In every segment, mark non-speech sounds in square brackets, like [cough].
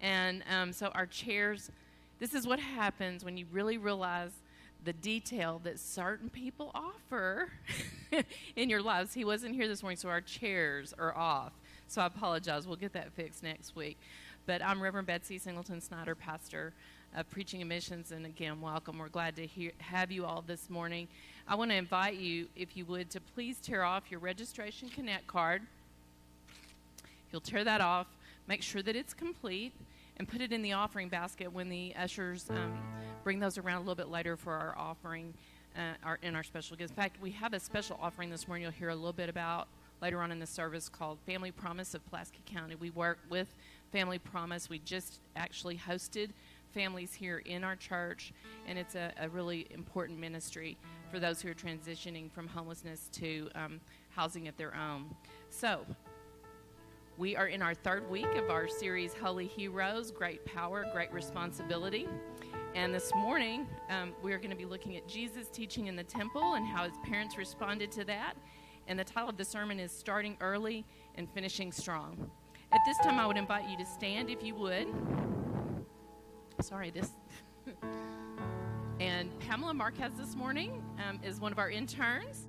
And um, so our chairs, this is what happens when you really realize the detail that certain people offer [laughs] in your lives. He wasn't here this morning, so our chairs are off. So I apologize. We'll get that fixed next week. But I'm Reverend Betsy Singleton Snyder, pastor of Preaching and Missions, and again, welcome. We're glad to hear, have you all this morning. I want to invite you, if you would, to please tear off your registration connect card. You'll tear that off, make sure that it's complete, and put it in the offering basket when the ushers um, bring those around a little bit later for our offering uh, our, in our special gifts. In fact, we have a special offering this morning you'll hear a little bit about later on in the service called Family Promise of Pulaski County. We work with Family Promise. We just actually hosted families here in our church, and it's a, a really important ministry for those who are transitioning from homelessness to um, housing of their own. So, we are in our third week of our series, Holy Heroes Great Power, Great Responsibility. And this morning, um, we are going to be looking at Jesus' teaching in the temple and how his parents responded to that. And the title of the sermon is Starting Early and Finishing Strong. At this time, I would invite you to stand if you would. Sorry, this. [laughs] and Pamela Marquez this morning um, is one of our interns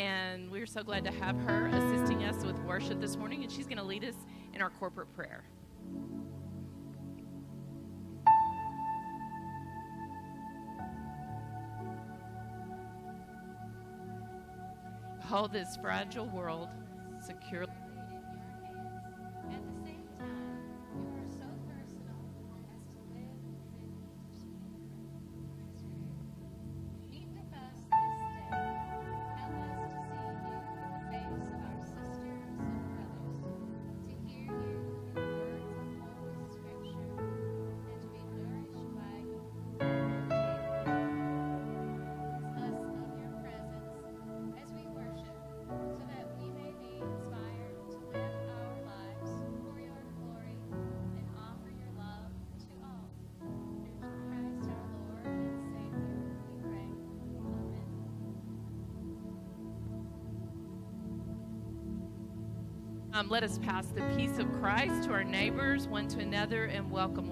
and we're so glad to have her assisting us with worship this morning, and she's going to lead us in our corporate prayer. Hold this fragile world securely. Um, let us pass the peace of Christ to our neighbors, one to another, and welcome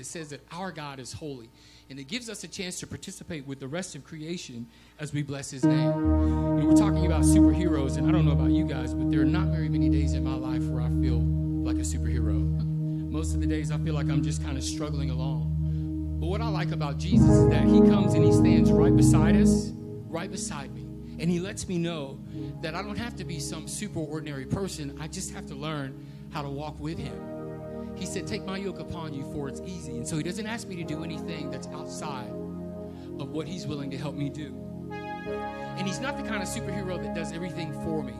it says that our God is holy. And it gives us a chance to participate with the rest of creation as we bless his name. You know, we're talking about superheroes, and I don't know about you guys, but there are not very many days in my life where I feel like a superhero. Most of the days I feel like I'm just kind of struggling along. But what I like about Jesus is that he comes and he stands right beside us, right beside me. And he lets me know that I don't have to be some super ordinary person. I just have to learn how to walk with him. He said, Take my yoke upon you, for it's easy. And so he doesn't ask me to do anything that's outside of what he's willing to help me do. And he's not the kind of superhero that does everything for me,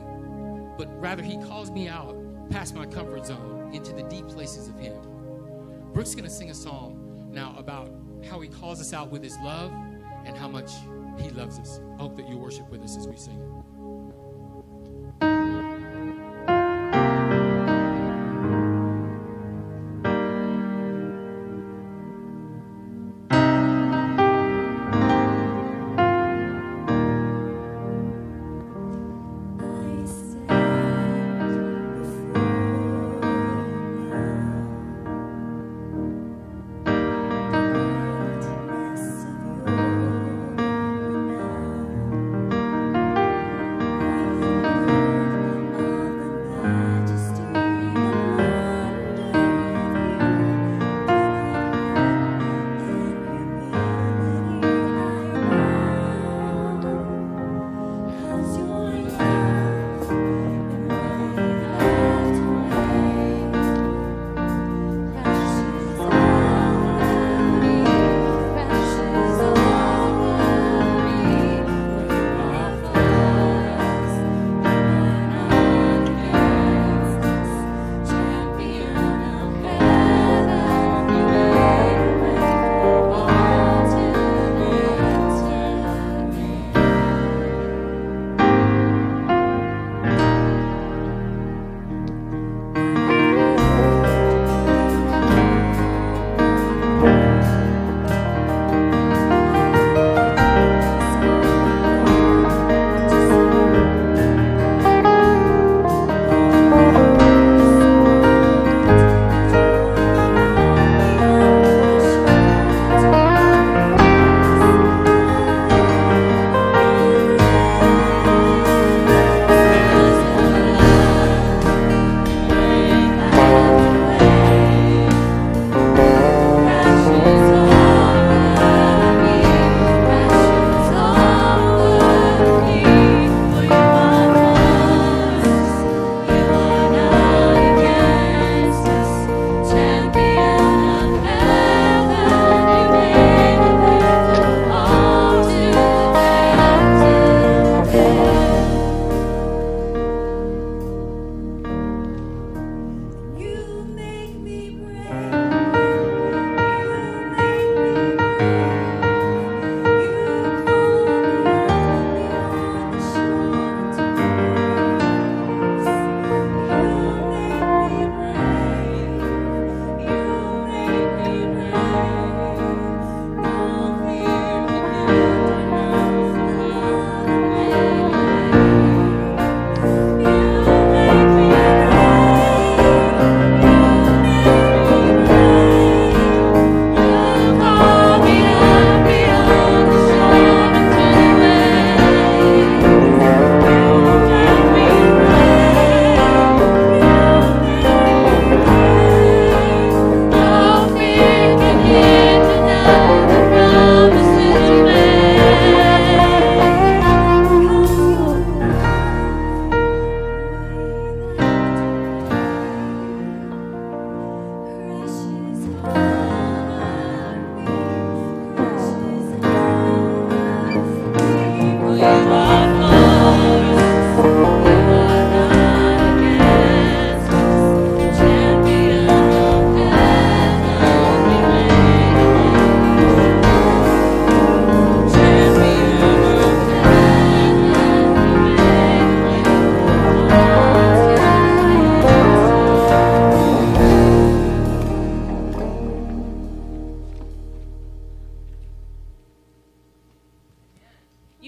but rather he calls me out past my comfort zone into the deep places of him. Brooke's going to sing a song now about how he calls us out with his love and how much he loves us. I hope that you worship with us as we sing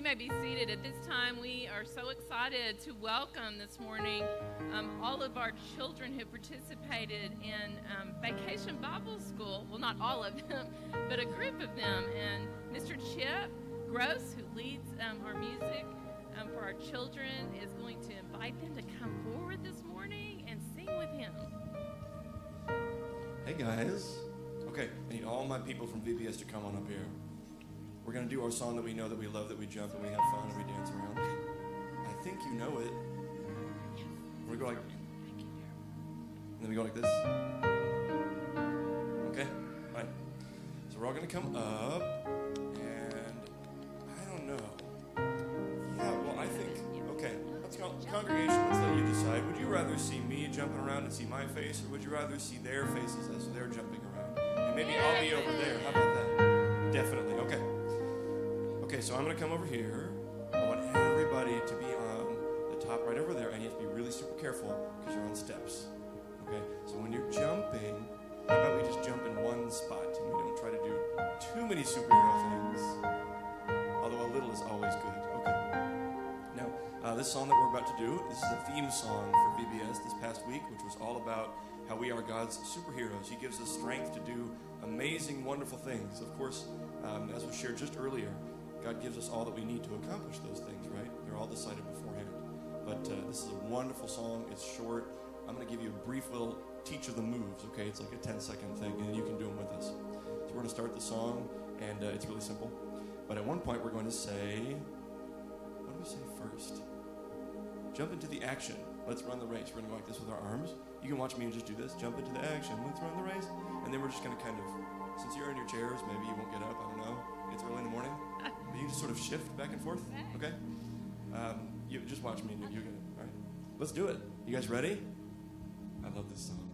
may be seated. At this time, we are so excited to welcome this morning um, all of our children who participated in um, Vacation Bible School. Well, not all of them, [laughs] but a group of them. And Mr. Chip Gross, who leads um, our music um, for our children, is going to invite them to come forward this morning and sing with him. Hey guys. Okay, I need all my people from VBS to come on up here. We're going to do our song that we know that we love, that we jump and we have fun and we dance around. I think you know it. We're going to go like, and then we go like this. Okay? All right. So we're all going to come up, and I don't know. Yeah, well, I think, okay, let's go. Congregation, let's let you decide. Would you rather see me jumping around and see my face, or would you rather see their faces as they're jumping around? And maybe I'll be over there. So I'm going to come over here. I want everybody to be on the top right over there, and you have to be really super careful because you're on steps. Okay? So when you're jumping, how about we just jump in one spot and we don't try to do too many superhero things? Although a little is always good. Okay. Now, uh, this song that we're about to do, this is a theme song for VBS this past week, which was all about how we are God's superheroes. He gives us strength to do amazing, wonderful things. Of course, um, as was shared just earlier, God gives us all that we need to accomplish those things, right? They're all decided beforehand. But uh, this is a wonderful song. It's short. I'm going to give you a brief little teach of the moves, okay? It's like a 10 second thing, and you can do them with us. So we're going to start the song, and uh, it's really simple. But at one point, we're going to say, what do we say first? Jump into the action. Let's run the race. We're going to go like this with our arms. You can watch me and just do this. Jump into the action. Let's run the race. And then we're just going to kind of, since you're in your chairs, maybe you won't get up. I don't know. It's early in the morning. But you just sort of shift back and forth. Okay? Um, you just watch me and you get it. All right? Let's do it. You guys ready? I love this song.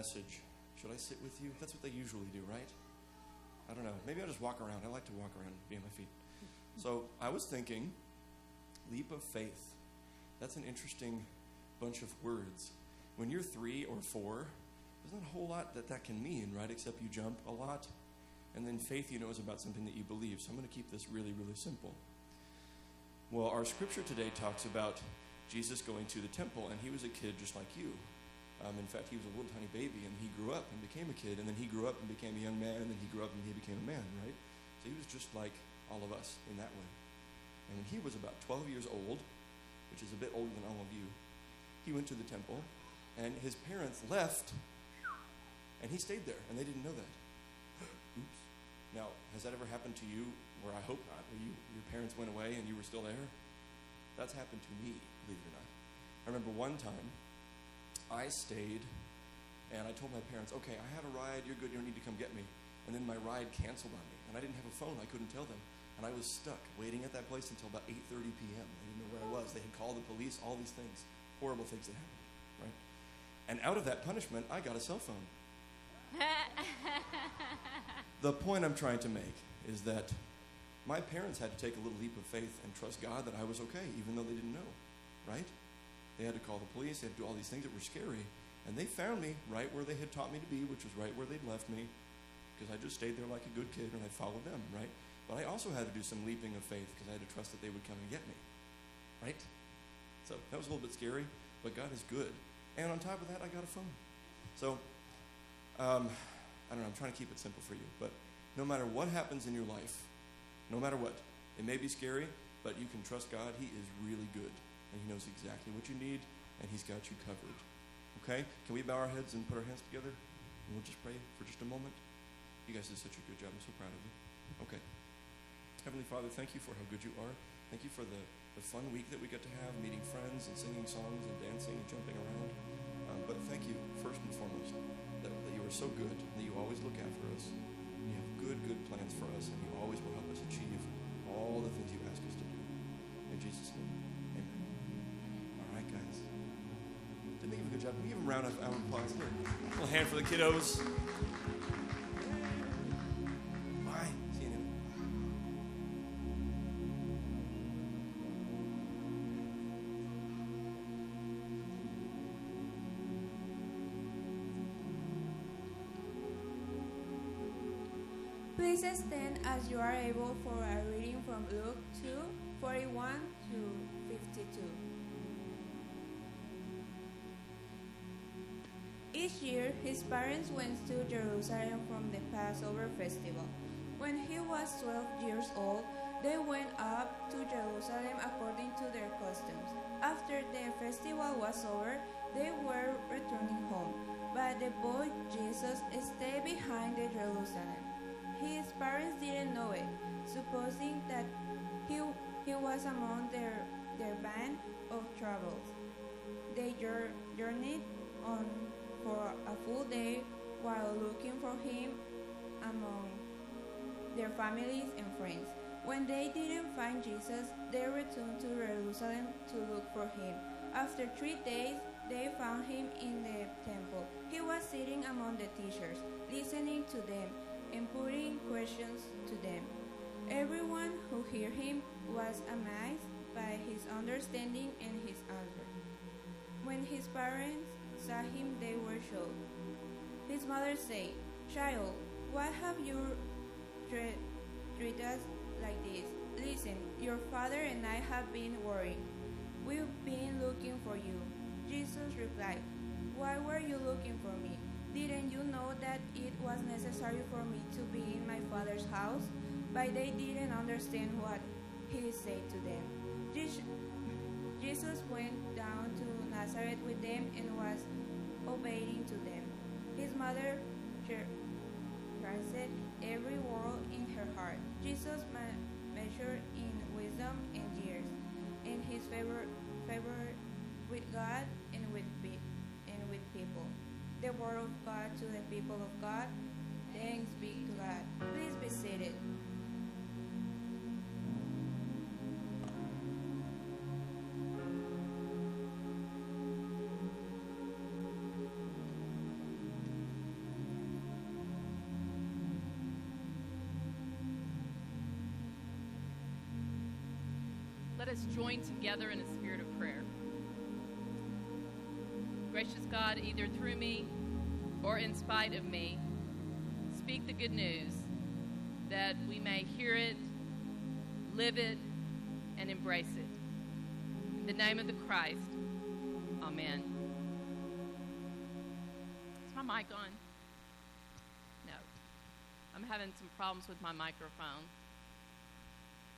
Message. Should I sit with you? That's what they usually do, right? I don't know. Maybe I'll just walk around. I like to walk around, be on my feet. So I was thinking, leap of faith. That's an interesting bunch of words. When you're three or four, there's not a whole lot that that can mean, right? Except you jump a lot. And then faith, you know, is about something that you believe. So I'm going to keep this really, really simple. Well, our scripture today talks about Jesus going to the temple, and he was a kid just like you. Um, in fact, he was a little tiny baby, and he grew up and became a kid, and then he grew up and became a young man, and then he grew up and he became a man, right? So he was just like all of us in that way. And when he was about 12 years old, which is a bit older than all of you, he went to the temple, and his parents left, and he stayed there, and they didn't know that. [gasps] Oops. Now, has that ever happened to you? Where I hope not. Where you, your parents went away and you were still there? That's happened to me, believe it or not. I remember one time I stayed and I told my parents, okay, I have a ride, you're good, you don't need to come get me. And then my ride canceled on me. And I didn't have a phone, I couldn't tell them. And I was stuck waiting at that place until about 8.30 p.m. I didn't know where I was. They had called the police, all these things, horrible things that happened, right? And out of that punishment, I got a cell phone. [laughs] the point I'm trying to make is that my parents had to take a little leap of faith and trust God that I was okay, even though they didn't know, right? They had to call the police, they had to do all these things that were scary. And they found me right where they had taught me to be, which was right where they'd left me, because I just stayed there like a good kid and I followed them, right? But I also had to do some leaping of faith because I had to trust that they would come and get me, right? So that was a little bit scary, but God is good. And on top of that, I got a phone. So, um, I don't know, I'm trying to keep it simple for you, but no matter what happens in your life, no matter what, it may be scary, but you can trust God. He is really good, and He knows exactly what you need, and He's got you covered. Okay? Can we bow our heads and put our hands together? And we'll just pray for just a moment. You guys did such a good job. I'm so proud of you. Okay. Heavenly Father, thank you for how good you are. Thank you for the, the fun week that we get to have, meeting friends and singing songs and dancing and jumping around. Um, but thank you, first and foremost, that, that you are so good, that you always look after us. You have good, good plans for us, and you always will help us achieve all the things you ask us to do. In Jesus' name, Didn't give a? Can we give them a round of applause? Here. A little hand for the kiddos. Bye. See you in a minute. Please stand as you are able for a reading from Luke 2 41 Each year, his parents went to Jerusalem from the Passover festival. When he was 12 years old, they went up to Jerusalem according to their customs. After the festival was over, they were returning home. But the boy Jesus stayed behind in Jerusalem. His parents didn't know it, supposing that he, he was among their, their band of travels. They journeyed on for a full day while looking for him among their families and friends. When they didn't find Jesus, they returned to Jerusalem to look for him. After three days, they found him in the temple. He was sitting among the teachers, listening to them and putting questions to them. Everyone who heard him was amazed by his understanding and his answer. When his parents saw him, they were. His mother said, Child, why have you treated us like this? Listen, your father and I have been worried. We've been looking for you. Jesus replied, Why were you looking for me? Didn't you know that it was necessary for me to be in my father's house? But they didn't understand what he said to them. Jesus went down to Nazareth with them and was obeying to them. His mother cher- every word in her heart. Jesus measured in wisdom and years, in his favor, favor with God and with and with people. The word of God to the people of God. Thanks be to God. Please be seated. Join together in a spirit of prayer. Gracious God, either through me or in spite of me, speak the good news that we may hear it, live it, and embrace it. In the name of the Christ, amen. Is my mic on? No. I'm having some problems with my microphone.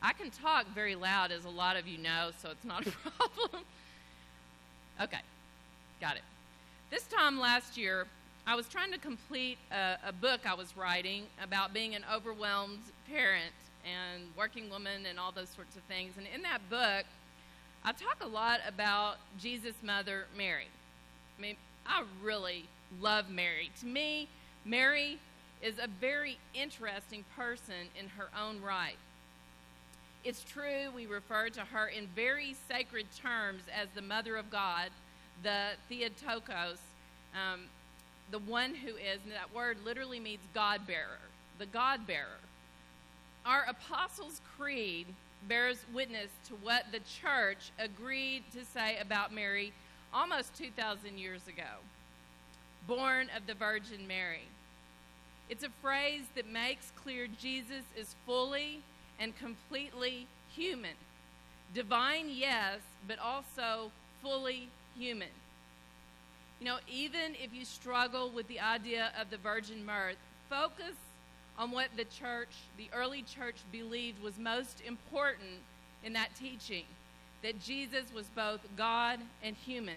I can talk very loud, as a lot of you know, so it's not a [laughs] problem. Okay, got it. This time last year, I was trying to complete a, a book I was writing about being an overwhelmed parent and working woman and all those sorts of things. And in that book, I talk a lot about Jesus' mother, Mary. I mean, I really love Mary. To me, Mary is a very interesting person in her own right. It's true, we refer to her in very sacred terms as the Mother of God, the Theotokos, um, the one who is, and that word literally means God bearer, the God bearer. Our Apostles' Creed bears witness to what the church agreed to say about Mary almost 2,000 years ago born of the Virgin Mary. It's a phrase that makes clear Jesus is fully and completely human. Divine, yes, but also fully human. You know, even if you struggle with the idea of the virgin birth, focus on what the church, the early church, believed was most important in that teaching that Jesus was both God and human,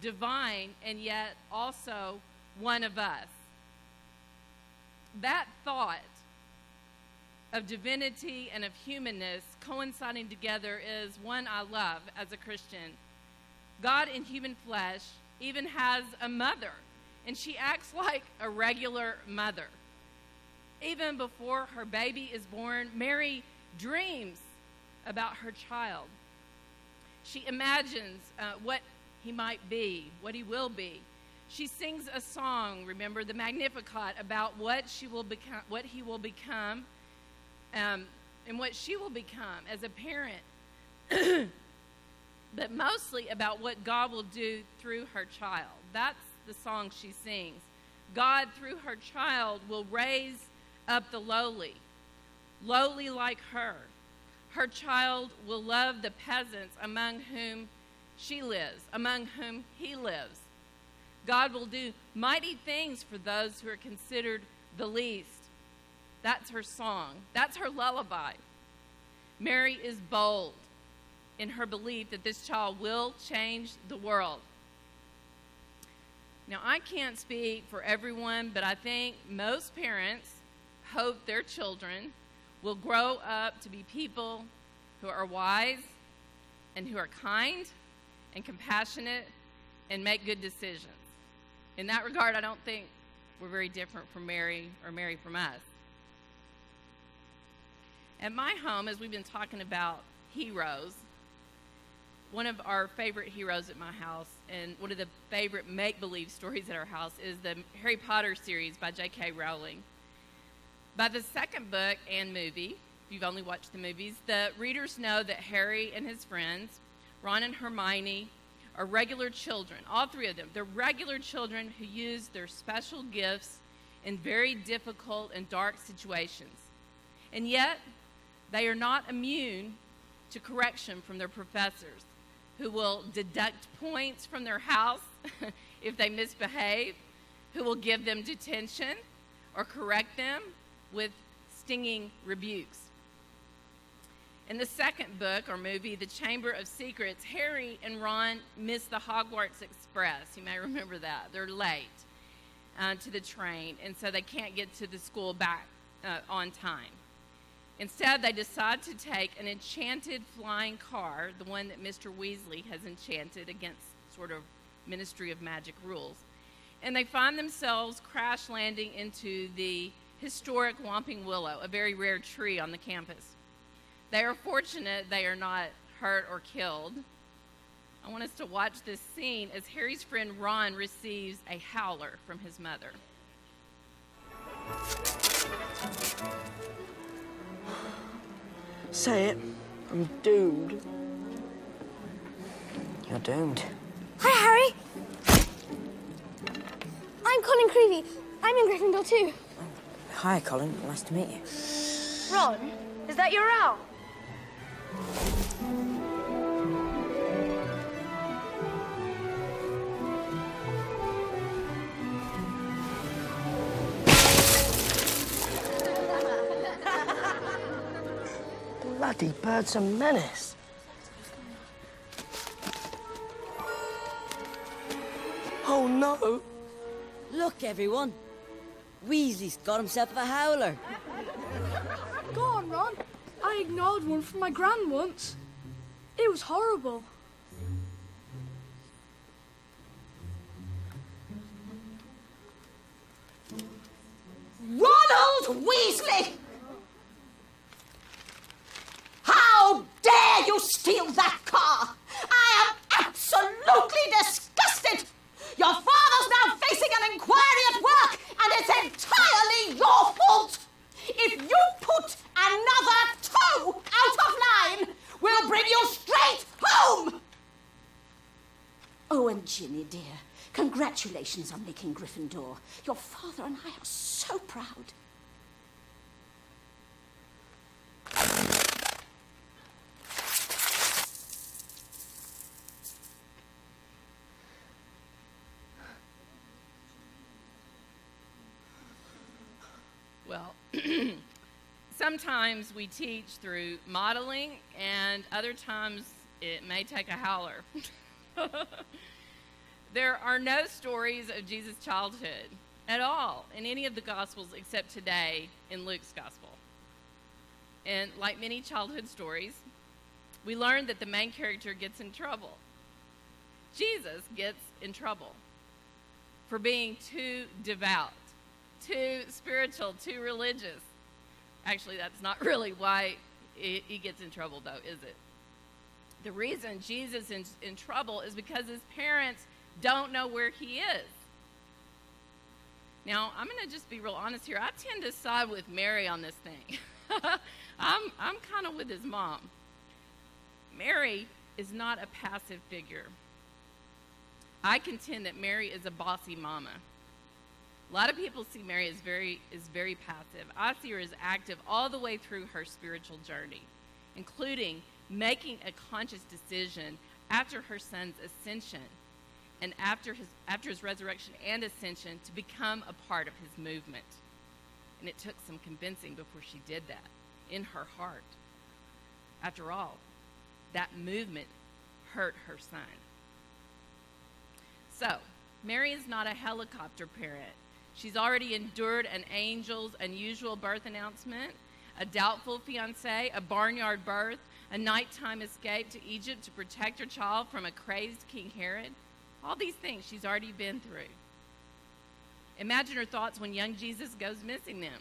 divine, and yet also one of us. That thought of divinity and of humanness coinciding together is one I love as a Christian. God in human flesh even has a mother, and she acts like a regular mother. Even before her baby is born, Mary dreams about her child. She imagines uh, what he might be, what he will be. She sings a song, remember the Magnificat, about what she will become, what he will become, um, and what she will become as a parent. [clears throat] but mostly about what God will do through her child. That's the song she sings. God, through her child, will raise up the lowly, lowly like her. Her child will love the peasants among whom she lives, among whom he lives. God will do mighty things for those who are considered the least. That's her song, that's her lullaby. Mary is bold in her belief that this child will change the world. Now, I can't speak for everyone, but I think most parents hope their children will grow up to be people who are wise and who are kind and compassionate and make good decisions. In that regard, I don't think we're very different from Mary or Mary from us. At my home, as we've been talking about heroes, one of our favorite heroes at my house and one of the favorite make believe stories at our house is the Harry Potter series by J.K. Rowling. By the second book and movie, if you've only watched the movies, the readers know that Harry and his friends, Ron and Hermione, are regular children, all three of them. They're regular children who use their special gifts in very difficult and dark situations. And yet, they are not immune to correction from their professors, who will deduct points from their house [laughs] if they misbehave, who will give them detention or correct them with stinging rebukes. In the second book or movie, The Chamber of Secrets, Harry and Ron miss the Hogwarts Express. You may remember that. They're late uh, to the train, and so they can't get to the school back uh, on time. Instead, they decide to take an enchanted flying car, the one that Mr. Weasley has enchanted against sort of Ministry of Magic rules. And they find themselves crash landing into the historic Whomping Willow, a very rare tree on the campus. They are fortunate they are not hurt or killed. I want us to watch this scene as Harry's friend Ron receives a howler from his mother. Say it. I'm doomed. You're doomed. Hi, Harry. I'm Colin Creevey. I'm in Gryffindor too. Hi, Colin. Nice to meet you. Ron, is that your owl? Bloody bird's a menace. Oh no! Look, everyone. Weasley's got himself a howler. Go on, Ron. I ignored one from my gran once. It was horrible. Ronald Weasley! How dare you steal that car? I am absolutely disgusted! Your father's now facing an inquiry at work, and it's entirely your fault! If you put another toe out of line, we'll bring you straight home! Oh, and Ginny, dear, congratulations on making Gryffindor. Your father and I are so proud. Well, [clears throat] sometimes we teach through modeling, and other times it may take a howler. [laughs] there are no stories of Jesus' childhood at all in any of the Gospels except today in Luke's Gospel. And like many childhood stories, we learn that the main character gets in trouble. Jesus gets in trouble for being too devout, too spiritual, too religious. Actually, that's not [laughs] really why he gets in trouble, though, is it? The reason Jesus is in trouble is because his parents don't know where he is. Now, I'm going to just be real honest here. I tend to side with Mary on this thing. [laughs] I'm, I'm kind of with his mom. Mary is not a passive figure. I contend that Mary is a bossy mama. A lot of people see Mary as very is very passive. I see her as active all the way through her spiritual journey, including making a conscious decision after her son's ascension and after his after his resurrection and ascension to become a part of his movement. And it took some convincing before she did that in her heart. After all, that movement hurt her son. So, Mary is not a helicopter parent. She's already endured an angel's unusual birth announcement, a doubtful fiance, a barnyard birth, a nighttime escape to Egypt to protect her child from a crazed King Herod. All these things she's already been through. Imagine her thoughts when young Jesus goes missing them.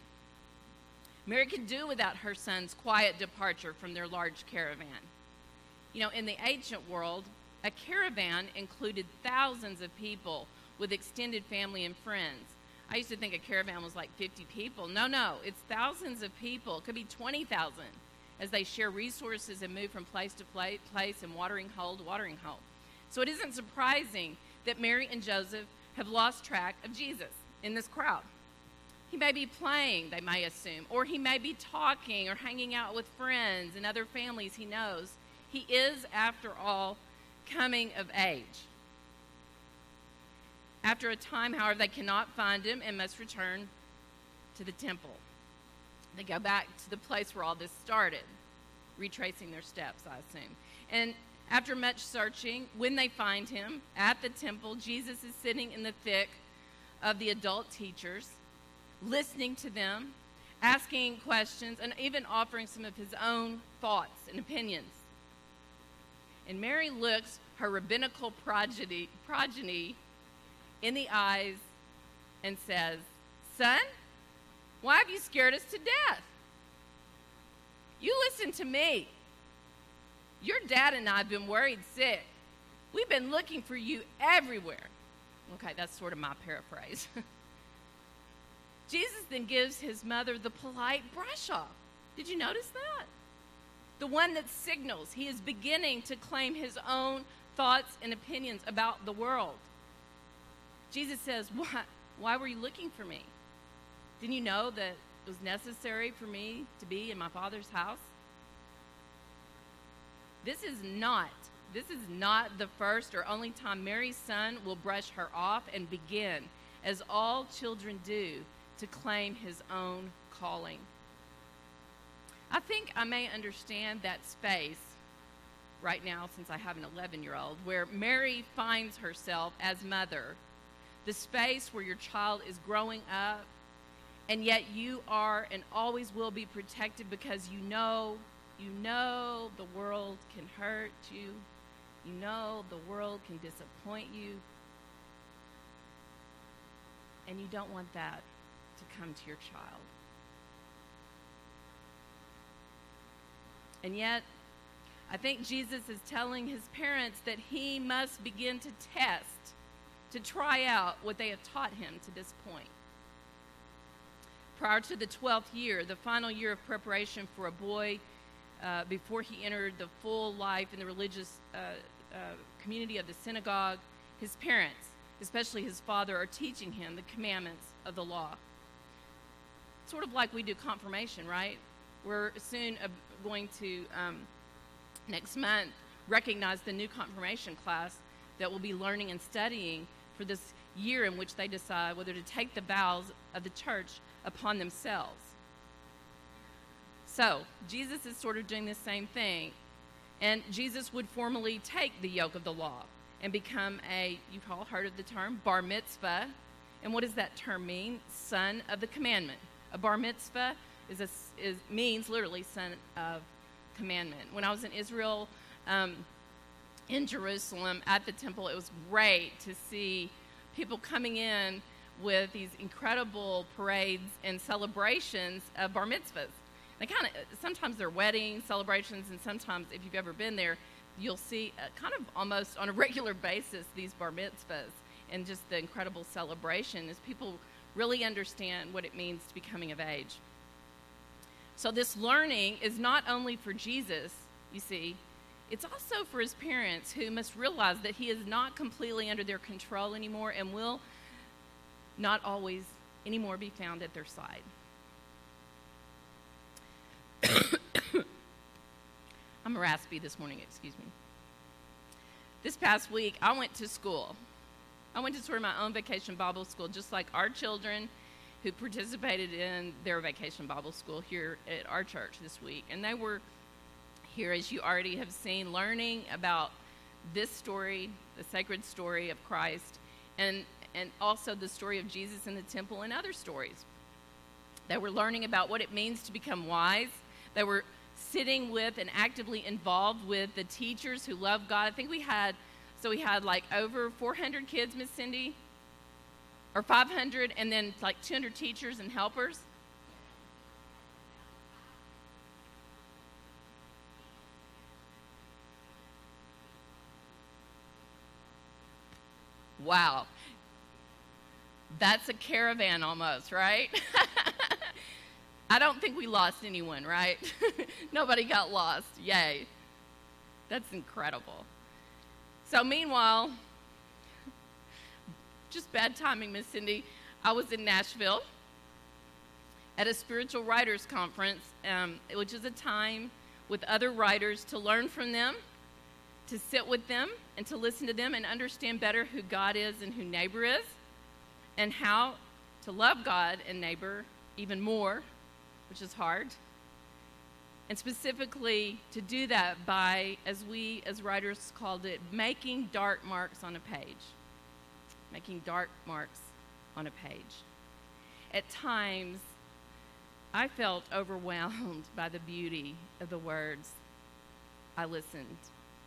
Mary could do without her son's quiet departure from their large caravan. You know, in the ancient world, a caravan included thousands of people with extended family and friends. I used to think a caravan was like 50 people. No, no, it's thousands of people. It could be 20,000 as they share resources and move from place to place and watering hole to watering hole. So it isn't surprising that Mary and Joseph have lost track of Jesus in this crowd. He may be playing, they may assume, or he may be talking or hanging out with friends and other families he knows. He is, after all, coming of age. After a time, however, they cannot find him and must return to the temple. They go back to the place where all this started, retracing their steps, I assume. And after much searching, when they find him at the temple, Jesus is sitting in the thick of the adult teachers, listening to them, asking questions, and even offering some of his own thoughts and opinions. And Mary looks her rabbinical progeny, progeny in the eyes and says, Son, why have you scared us to death? You listen to me. Your dad and I have been worried sick. We've been looking for you everywhere. Okay, that's sort of my paraphrase. [laughs] Jesus then gives his mother the polite brush off. Did you notice that? The one that signals he is beginning to claim his own thoughts and opinions about the world. Jesus says, Why, Why were you looking for me? Didn't you know that it was necessary for me to be in my Father's house? This is not this is not the first or only time Mary's son will brush her off and begin, as all children do, to claim his own calling. I think I may understand that space right now since I have an 11 year old where Mary finds herself as mother. The space where your child is growing up, and yet you are and always will be protected because you know, you know the world can hurt you. You know the world can disappoint you. And you don't want that to come to your child. And yet, I think Jesus is telling his parents that he must begin to test, to try out what they have taught him to this point. Prior to the 12th year, the final year of preparation for a boy uh, before he entered the full life in the religious uh, uh, community of the synagogue, his parents, especially his father, are teaching him the commandments of the law. Sort of like we do confirmation, right? We're soon uh, going to, um, next month, recognize the new confirmation class that will be learning and studying for this year in which they decide whether to take the vows of the church upon themselves. So, Jesus is sort of doing the same thing. And Jesus would formally take the yoke of the law and become a, you've all heard of the term, bar mitzvah. And what does that term mean? Son of the commandment. A bar mitzvah is a, is, means literally son of commandment. When I was in Israel, um, in Jerusalem at the temple, it was great to see people coming in with these incredible parades and celebrations of bar mitzvahs. They kind of sometimes they're wedding celebrations, and sometimes if you've ever been there, you'll see uh, kind of almost on a [laughs] regular basis these bar mitzvahs and just the incredible celebration as people really understand what it means to be coming of age. So this learning is not only for Jesus, you see, it's also for his parents who must realize that he is not completely under their control anymore and will not always anymore be found at their side. [coughs] I'm raspy this morning, excuse me. This past week, I went to school. I went to sort of my own vacation Bible school, just like our children who participated in their vacation Bible school here at our church this week. And they were here, as you already have seen, learning about this story, the sacred story of Christ, and, and also the story of Jesus in the temple and other stories. They were learning about what it means to become wise. They were sitting with and actively involved with the teachers who love God. I think we had, so we had like over 400 kids, Miss Cindy, or 500, and then like 200 teachers and helpers. Wow. That's a caravan almost, right? [laughs] I don't think we lost anyone, right? [laughs] Nobody got lost. Yay. That's incredible. So, meanwhile, just bad timing, Miss Cindy. I was in Nashville at a spiritual writers conference, um, which is a time with other writers to learn from them, to sit with them, and to listen to them and understand better who God is and who neighbor is, and how to love God and neighbor even more, which is hard. And specifically to do that by, as we as writers called it, making dark marks on a page making dark marks on a page. At times, I felt overwhelmed [laughs] by the beauty of the words I listened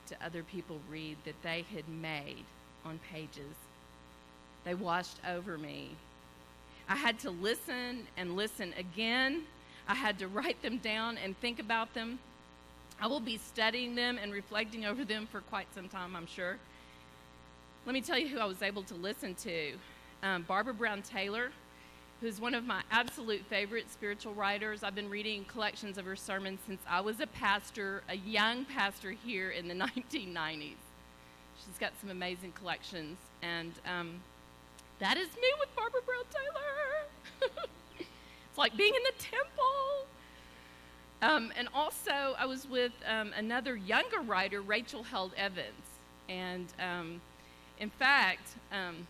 to other people read that they had made on pages. They washed over me. I had to listen and listen again. I had to write them down and think about them. I will be studying them and reflecting over them for quite some time, I'm sure. Let me tell you who I was able to listen to um, Barbara Brown Taylor, who's one of my absolute favorite spiritual writers. I've been reading collections of her sermons since I was a pastor, a young pastor here in the [laughs] 1990s. She's got some amazing collections, and um, That is me with Barbara Brown Taylor. [laughs] it's like being in the temple. Um, and also, I was with um, another younger writer, Rachel Held Evans. And um, in fact, um,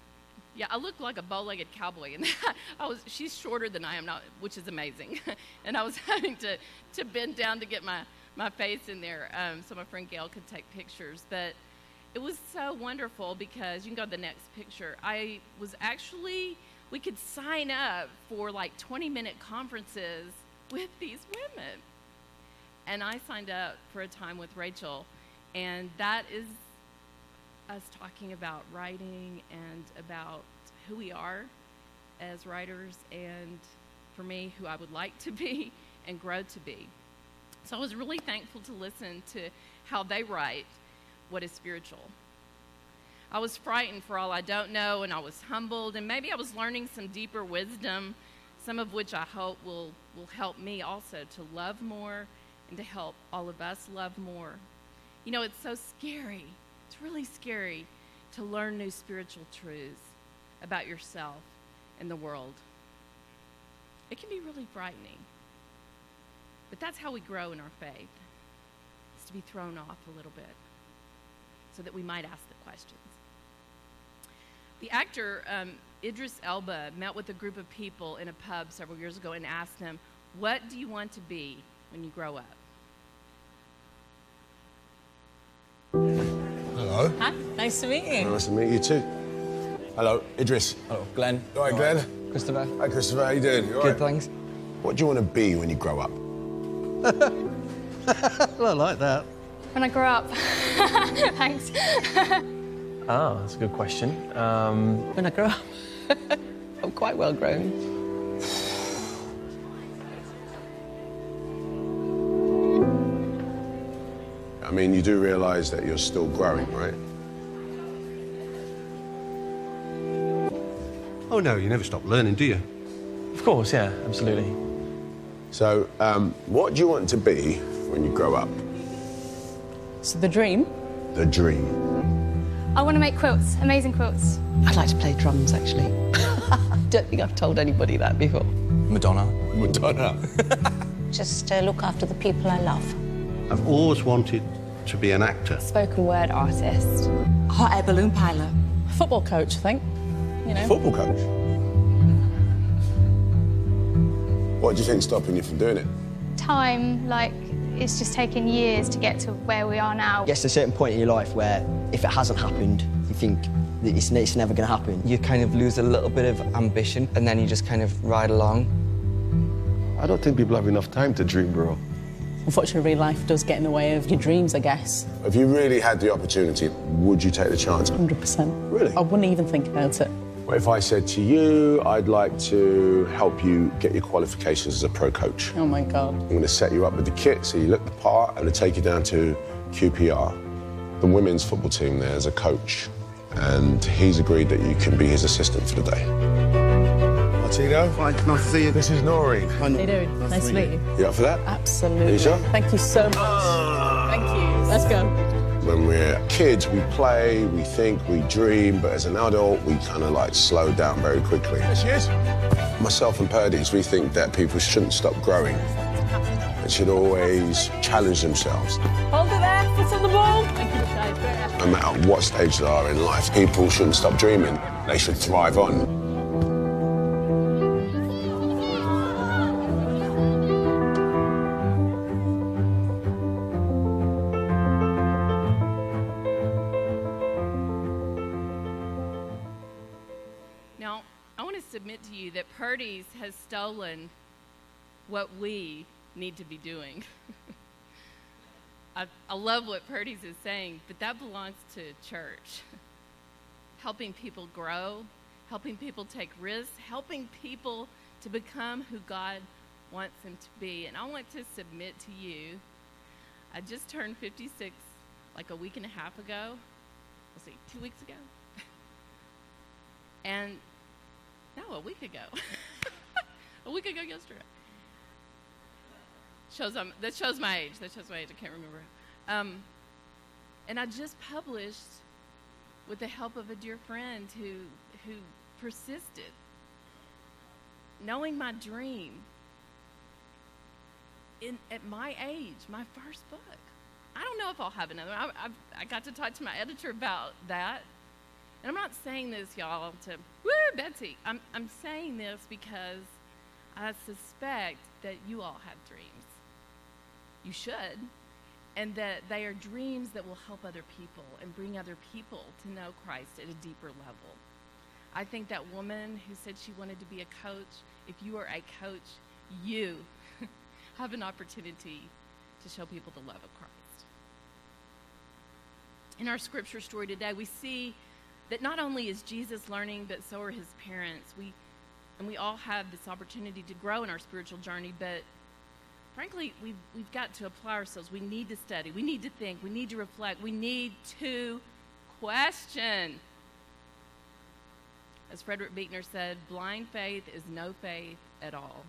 yeah, I look like a bow-legged cowboy, and [laughs] I was. She's shorter than I am now, which is amazing. [laughs] and I was [laughs] having to to bend down to get my my face in there, um, so my friend Gail could take pictures. But it was so wonderful because you can go to the next picture. I was actually we could sign up for like 20 minute conferences with these women. And I signed up for a time with Rachel, and that is us talking about writing and about who we are as writers, and for me, who I would like to be [laughs] and grow to be. So I was really thankful to listen to how they write what is spiritual. I was frightened for all I don't know, and I was humbled, and maybe I was learning some deeper wisdom, some of which I hope will, will help me also to love more and to help all of us love more. You know, it's so scary. It's really scary to learn new spiritual truths about yourself and the world. It can be really frightening. But that's how we grow in our faith, is to be thrown off a little bit so that we might ask the questions. The actor um, Idris Elba met with a group of people in a pub several years ago and asked them, What do you want to be when you grow up? Hello. Hi, nice to meet you. Nice to meet you too. Hello, Idris. Hello, Glenn. All right, Glenn. Christopher. Hi, Christopher. How are you doing? You Good, right? thanks. What do you want to be when you grow up? [laughs] I like that. When I grow up. [laughs] Thanks. [laughs] Ah, that's a good question. Um, When I grow up, [laughs] I'm quite well grown. I mean, you do realise that you're still growing, right? oh no, you never stop learning, do you? Of course, yeah, absolutely. So, um, what do you want to be when you grow up? So the dream? The dream. I want to make quilts, amazing quilts. I'd like to play drums, actually. [laughs] Don't think I've told anybody that before. Madonna. Madonna. [laughs] Just uh, look after the people I love. I've always wanted to be an actor. Spoken word artist. Hot air balloon pilot. Football coach, I think. You know. Football coach. What do you think's stopping you from doing it? Time, like, it's just taken years to get to where we are now. gets to a certain point in your life where if it hasn't happened, you think that it's, it's never going to happen. You kind of lose a little bit of ambition and then you just kind of ride along. I don't think people have enough time to dream, bro. Unfortunately, life does get in the way of your dreams, I guess. If you really had the opportunity, would you take the chance? 100%. Really? I wouldn't even think about it. What if I said to you, I'd like to help you get your qualifications as a pro coach? Oh my God. I'm going to set you up with the kit so you look the part. I'm going to take you down to QPR, the women's football team there as a coach. And he's agreed that you can be his assistant for the day. Martino? Hi, nice to see you. This is Noreen. How you doing? Nice, to meet you. You up for that? Absolutely. Are you sure? Thank you so much. Ah. Thank you. Let's go. When we're kids, we play, we think, we dream, but as an adult, we kind of like slow down very quickly. There she is. Myself and Purdey's, we think that people shouldn't stop growing and should always challenge themselves. Hold it there. Foot on the ball. Thank you, guys. Great. No matter what stage they are in life, people shouldn't stop dreaming. They should thrive on. Purdey's has stolen what we need to be doing. [laughs] I, I love what Purdey's is saying, but that belongs to church. [laughs] helping people grow, helping people take risks, helping people to become who God wants them to be. And I want to submit to you. I just turned 56 like a week and a half ago. Let's see, two weeks ago. [laughs] And no, a week ago. [laughs] a week ago yesterday. Shows um, that shows my age. That shows my age. I can't remember. Um, and I just published, with the help of a dear friend who who persisted, knowing my dream. In, at my age, my first book. I don't know if I'll have another. I, I've, I got to talk to my editor about that. And I'm not saying this, y'all, to, woo, Betsy. I'm, I'm saying this because I suspect that you all have dreams. You should. And that they are dreams that will help other people and bring other people to know Christ at a deeper level. I think that woman who said she wanted to be a coach, if you are a coach, you [laughs] have an opportunity to show people the love of Christ. In our scripture story today, we see not only is Jesus learning, but so are his parents. We, and we all have this opportunity to grow in our spiritual journey, but frankly, we've, we've got to apply ourselves. We need to study, we need to think, we need to reflect, we need to question. As Frederick Buechner said, blind faith is no faith at all.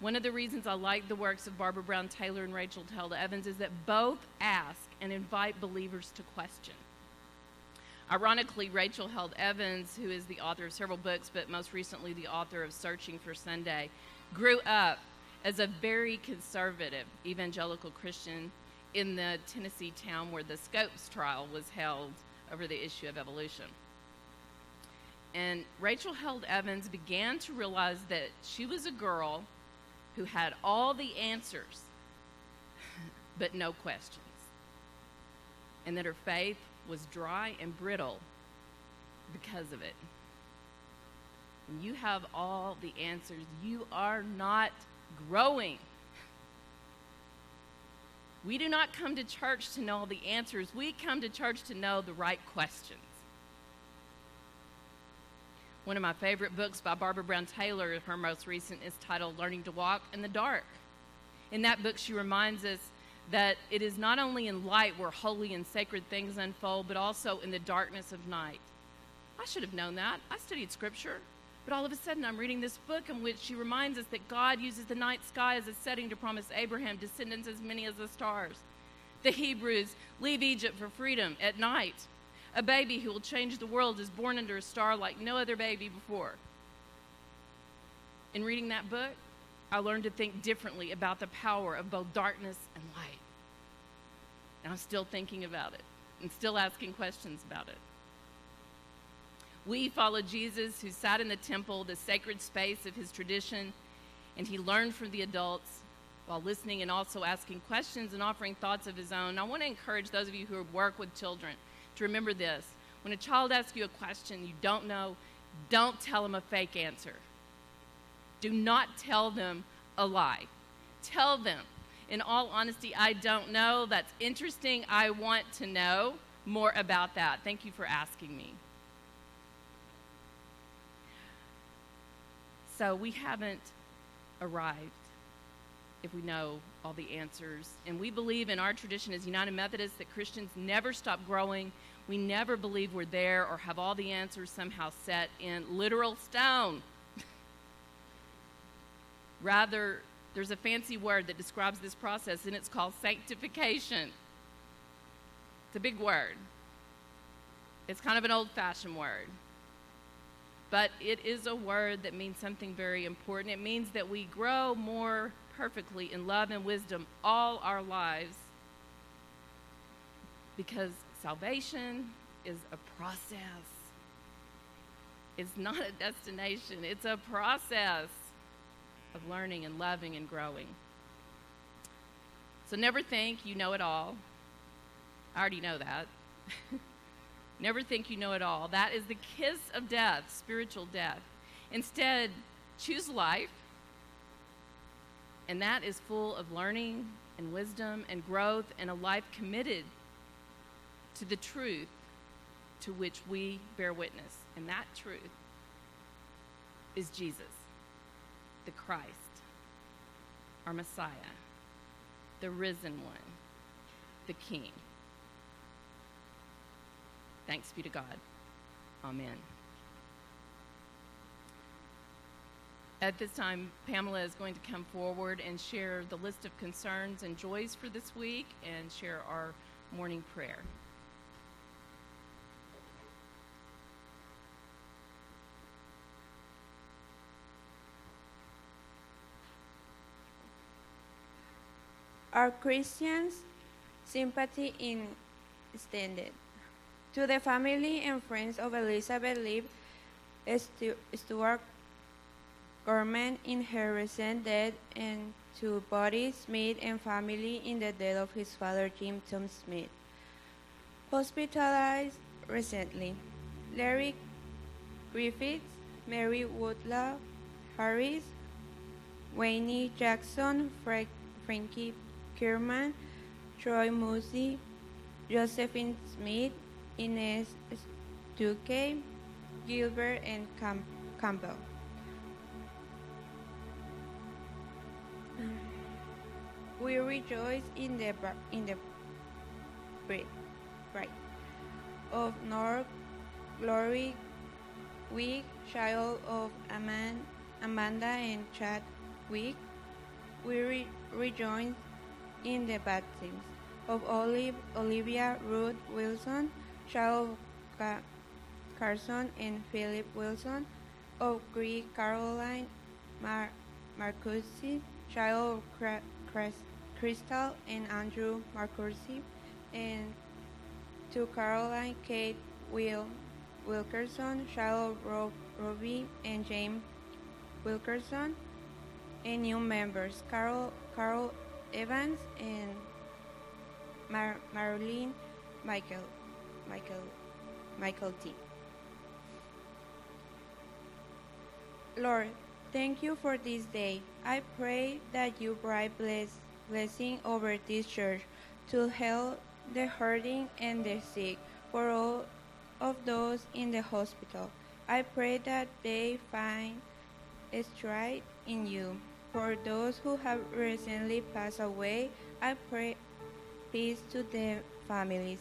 One of the reasons I like the works of Barbara Brown Taylor and Rachel Held Evans is that both ask and invite believers to question. Ironically, Rachel Held Evans, who is the author of several books, but most recently the author of Searching for Sunday, grew up as a very conservative evangelical Christian in the Tennessee town where the Scopes trial was held over the issue of evolution. And Rachel Held Evans began to realize that she was a girl who had all the answers, [laughs] but no questions. And that her faith was dry and brittle because of it. When you have all the answers, you are not growing. We do not come to church to know the answers. We come to church to know the right questions. One of my favorite books by Barbara Brown Taylor, her most recent, is titled Learning to Walk in the Dark. In that book, she reminds us that it is not only in light where holy and sacred things unfold, but also in the darkness of night. I should have known that. I studied scripture. But all of a sudden, I'm reading this book in which she reminds us that God uses the night sky as a setting to promise Abraham descendants as many as the stars. The Hebrews leave Egypt for freedom at night. A baby who will change the world is born under a star like no other baby before. In reading that book, I learned to think differently about the power of both darkness and light. And I'm still thinking about it and still asking questions about it. We follow Jesus, who sat in the temple, the sacred space of his tradition, and he learned from the adults while listening and also asking questions and offering thoughts of his own. I want to encourage those of you who work with children to remember this. When a child asks you a question you don't know, don't tell them a fake answer. Do not tell them a lie. Tell them, in all honesty, I don't know. That's interesting. I want to know more about that. Thank you for asking me. So we haven't arrived if we know all the answers. And we believe in our tradition as United Methodists that Christians never stop growing. We never believe we're there or have all the answers somehow set in literal stone. Rather, there's a fancy word that describes this process, and it's called sanctification. It's a big word, it's kind of an old fashioned word. But it is a word that means something very important. It means that we grow more perfectly in love and wisdom all our lives because salvation is a process. It's not a destination, it's a process of learning and loving and growing. So never think you know it all. I already know that. [laughs] never think you know it all. That is the kiss of death, spiritual death. Instead, choose life and that is full of learning and wisdom and growth and a life committed to the truth to which we bear witness. And that truth is Jesus, the Christ, our Messiah, the risen one, the King. Thanks be to God. Amen. At this time, Pamela is going to come forward and share the list of concerns and joys for this week and share our morning prayer. Are Christians sympathy in extended? To the family and friends of Elizabeth Lee Stuart Gorman in her recent death and to Buddy Smith and family in the death of his father Jim Tom Smith. Hospitalized recently. Larry Griffiths, Mary Woodlaw Harris, Wayne Jackson, Frank, Frankie Kierman, Troy Musi, Josephine Smith, Ines Stuckey, Gilbert, and Cam- Campbell. We rejoice in the in the bright, bright of North glory, week child of Aman, Amanda and Chad week. We re- rejoice in the baptisms of Olive, Olivia Ruth Wilson, Ca- Carson and Philip Wilson, of Greek Caroline Mar- Marcusi, child of Cra- Crystal and Andrew Marcusi, and to Caroline Kate Will Wilkerson, child of Rob, Robbie and James Wilkerson, and new members. Carol Carol Evans and Mar- Marilyn Michael Michael Michael T. Lord, thank you for this day. I pray that you bright bless, blessing over this church to help the hurting and the sick, for all of those in the hospital. I pray that they find strength in you. For those who have recently passed away, I pray peace to their families.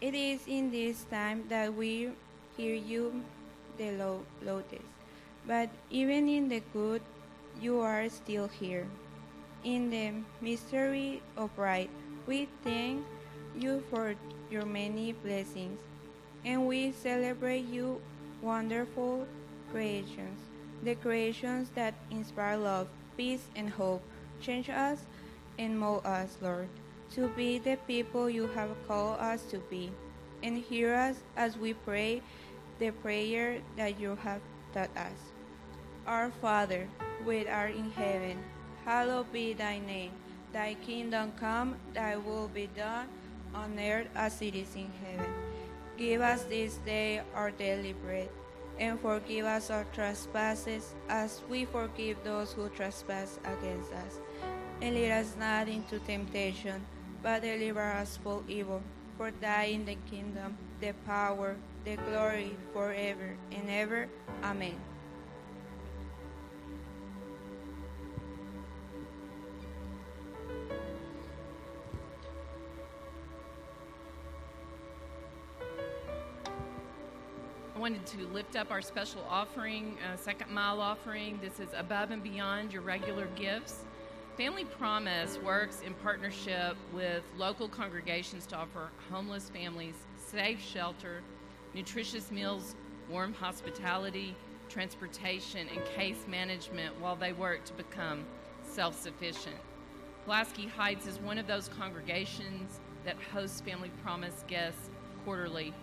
It is in this time that we hear you the lo- loudest. But even in the good, you are still here. In the mystery of right, we thank you for your many blessings, and we celebrate you wonderful creations, the creations that inspire love, peace, and hope. Change us and mold us, Lord, to be the people you have called us to be, and hear us as we pray the prayer that you have taught us. Our Father, which art in heaven, hallowed be thy name. Thy kingdom come, thy will be done, on earth as it is in heaven. Give us this day our daily bread, and forgive us our trespasses, as we forgive those who trespass against us. And lead us not into temptation, but deliver us from evil. For thine the kingdom, the power, the glory, forever and ever. Amen. Wanted to lift up our special offering, uh, second mile offering. This is above and beyond your regular gifts. Family Promise works in partnership with local congregations to offer homeless families safe shelter, nutritious meals, warm hospitality, transportation, and case management while they work to become self sufficient. Pulaski Heights is one of those congregations that hosts Family Promise guests quarterly.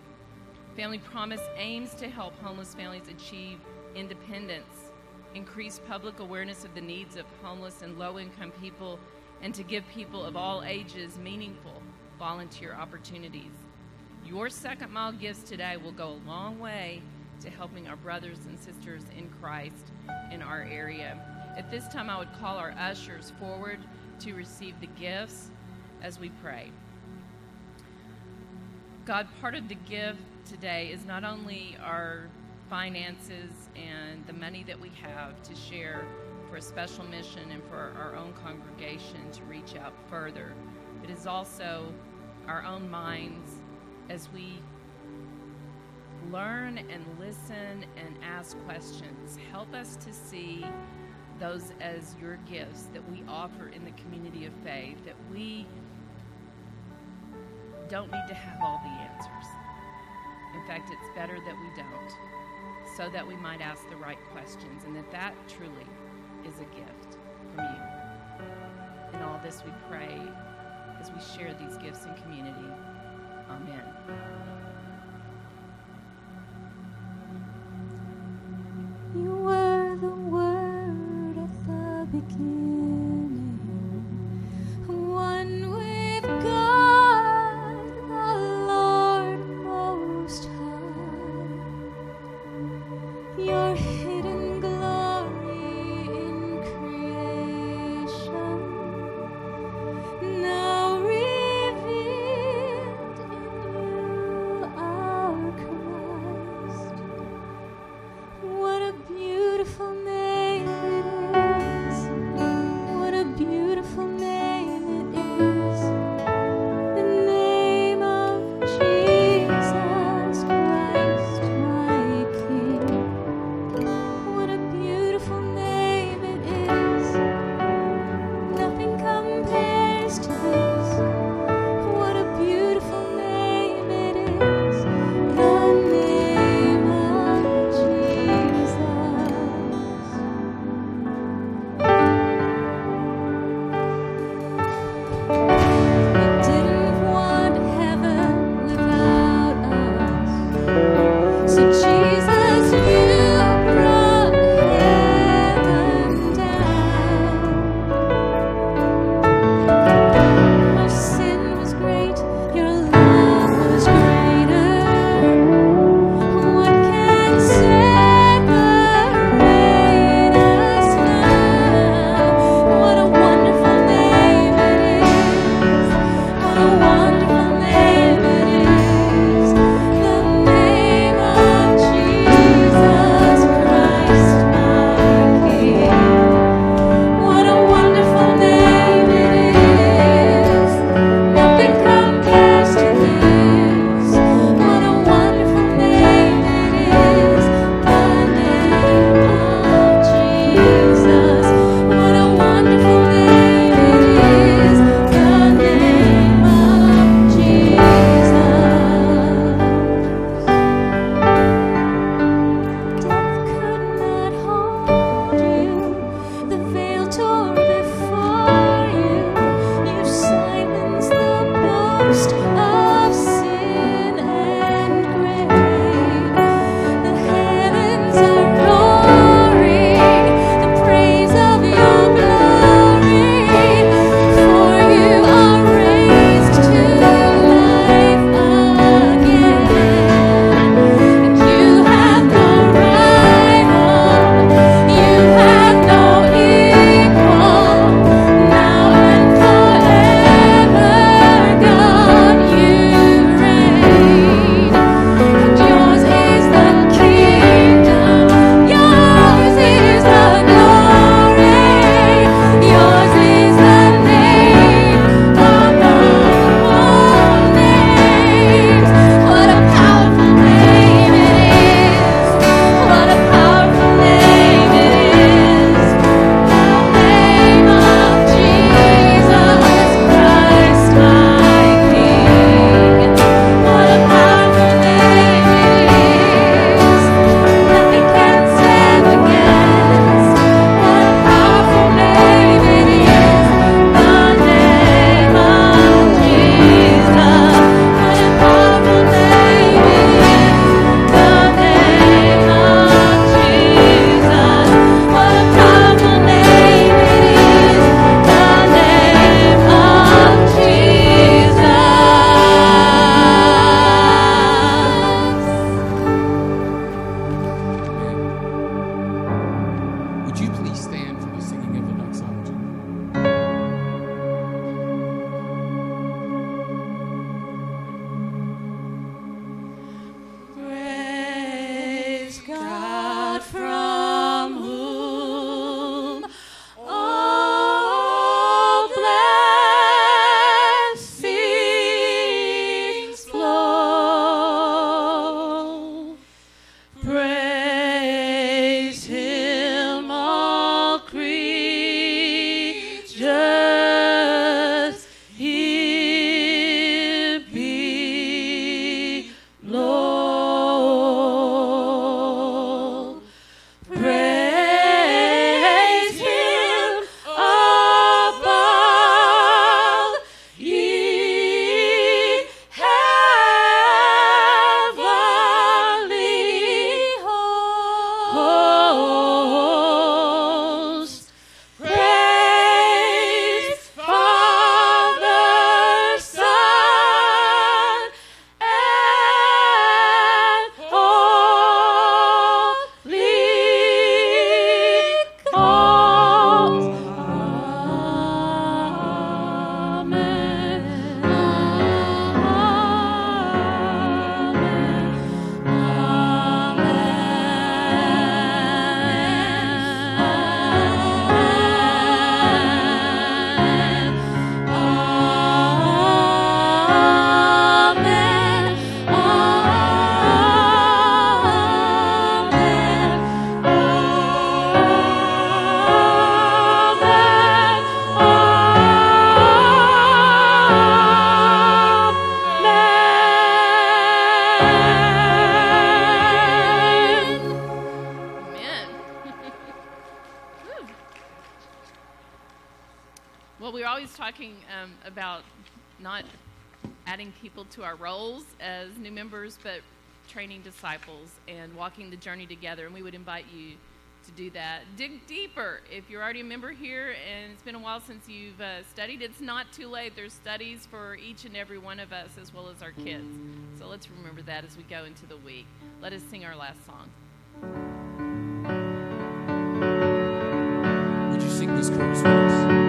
Family Promise aims to help homeless families achieve independence, increase public awareness of the needs of homeless and low income people, and to give people of all ages meaningful volunteer opportunities. Your second mile gifts today will go a long way to helping our brothers and sisters in Christ in our area. At this time, I would call our ushers forward to receive the gifts as we pray. God, part of the gift today is not only our finances and the money that we have to share for a special mission and for our own congregation to reach out further, but is also our own minds as we learn and listen and ask questions. Help us to see those as your gifts that we offer in the community of faith, that we don't need to have all the answers. In fact, it's better that we don't, so that we might ask the right questions, and that that truly is a gift from you. In all this we pray as we share these gifts in community. Amen. Disciples and walking the journey together. And we would invite you to do that. Dig deeper. If you're already a member here and it's been a while since you've uh, studied, it's not too late. There's studies for each and every one of us as well as our kids. So let's remember that as we go into the week. Let us sing our last song. Would you sing this chorus with us?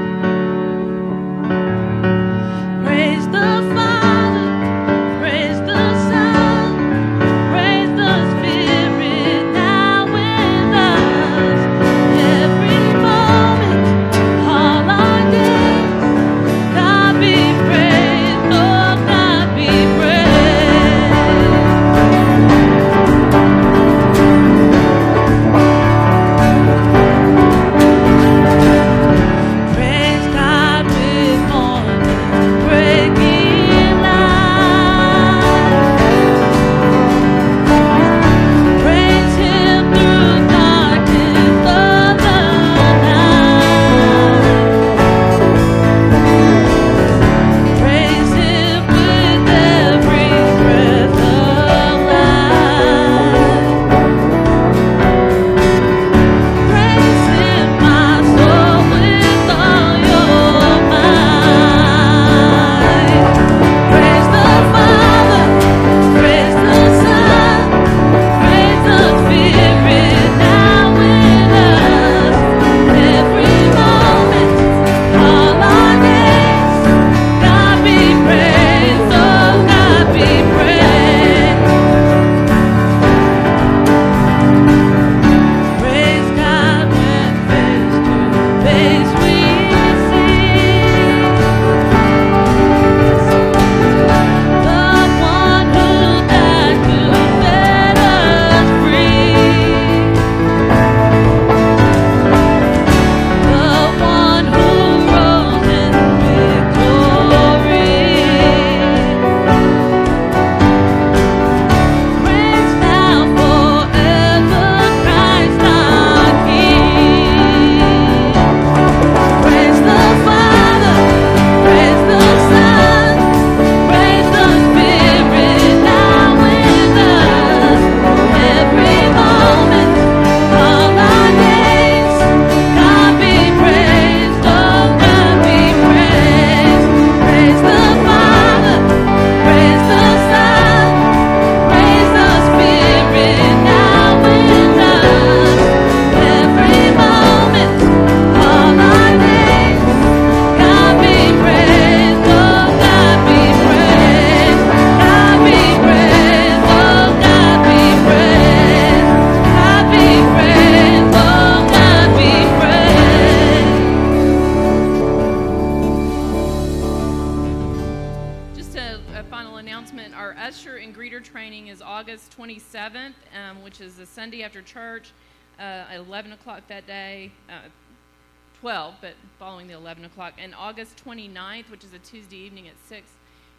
Church uh, at 11 o'clock that day. Uh, 12, but following the 11 o'clock, and August 29th, which is a Tuesday evening at 6.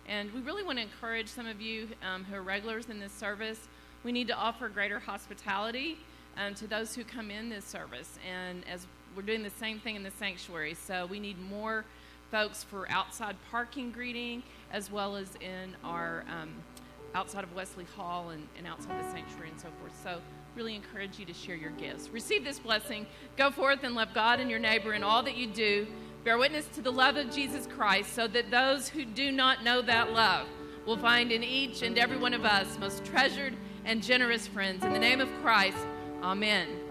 And we really want to encourage some of you um, who are regulars in this service. We need to offer greater hospitality um, to those who come in this service. And as we're doing the same thing in the sanctuary, so we need more folks for outside parking greeting as well as in our um, outside of Wesley Hall and, and outside the sanctuary and so forth. So really encourage you to share your gifts. Receive this blessing. Go forth and love God and your neighbor in all that you do. Bear witness to the love of Jesus Christ so that those who do not know that love will find in each and every one of us most treasured and generous friends. In the name of Christ, amen.